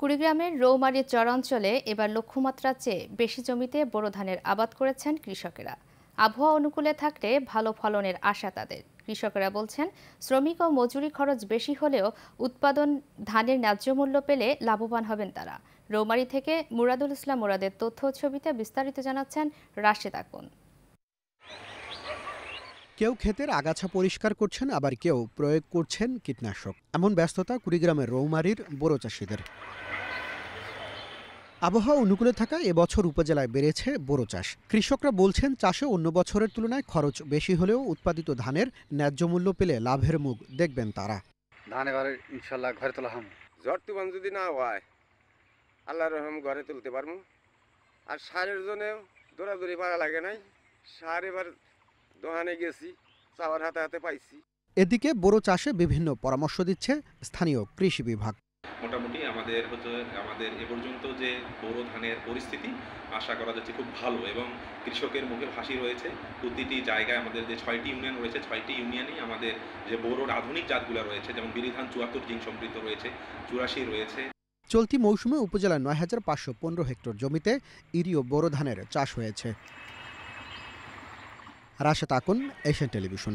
কুড়িগ্রামের রৌমারী চরাঞ্চলে এবার লক্ষ্যমাত্রার চেয়ে বেশি জমিতে বোরো ধানের আবাদ করেছেন কৃষকেরা। আবহাওয়া অনুকূলে থাকলে ভালো ফলনের আশা তাদের। কৃষকেরা বলছেন, শ্রমিক ও মজুরি খরচ বেশি হলেও উৎপাদন ধানের ন্যায্য মূল্য পেলে লাভবান হবেন তারা। রৌমারি থেকে মুরাদুল ইসলাম মুরাদের তথ্য ছবিতে বিস্তারিত জানাচ্ছেন রাশেদ আকুন কেউ ক্ষেতের আগাছা পরিষ্কার করছেন, আবার কেউ প্রয়োগ করছেন কীটনাশক। এমন ব্যস্ততা কুড়িগ্রামের রৌমারির বোরো চাষিদের। আবহাওয়া অনুকূলে থাকা এবছর উপজেলায় বেড়েছে বোরো চাষ। কৃষকরা বলছেন চাষে অন্য বছরের তুলনায় খরচ বেশি হলেও উৎপাদিত ধানের ন্যায্য মূল্য পেলে লাভের মুখ দেখবেন তারা। ধান এবারে ইনশাল্লাহ ঘরে তোলা হাম ঝড় তুফান যদি না হয় আল্লাহর রহম ঘরে তুলতে পারব। আর সারের জন্য দৌড়াদৌড়ি পারা লাগে নাই। সার এবার দোকানে গেছি চাওয়ার হাতে হাতে পাইছি। এদিকে বোরো চাষে বিভিন্ন পরামর্শ দিচ্ছে স্থানীয় কৃষি বিভাগ। মোটামুটি আমাদের হচ্ছে আমাদের এ পর্যন্ত যে বোরো ধানের পরিস্থিতি, আশা করা যাচ্ছে খুব ভালো এবং কৃষকের মুখে হাসি রয়েছে। প্রতিটি জায়গায় আমাদের যে ছয়টি ইউনিয়ন রয়েছে, ছয়টি ইউনিয়নেই আমাদের যে বোরোর আধুনিক জাতগুলো রয়েছে, যেমন বিরিধান চুয়াত্তর জিন সমৃদ্ধ রয়েছে, চুরাশি রয়েছে। চলতি মৌসুমে উপজেলার নয় হাজার পাঁচশো পনেরো হেক্টর জমিতে ইরিও বোরো ধানের চাষ হয়েছে। Rashed Akun, Asian television.